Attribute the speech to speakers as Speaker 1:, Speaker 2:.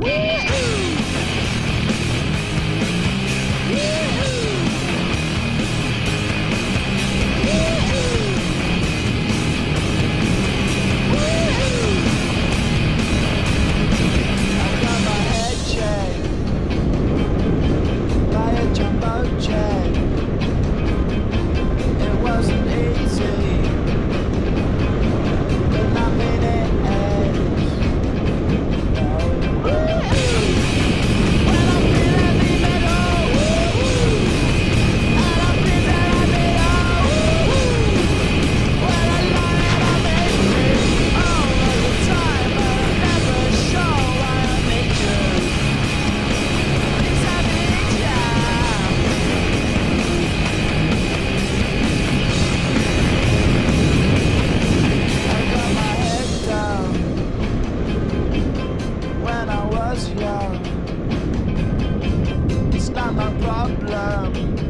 Speaker 1: Woo! problem.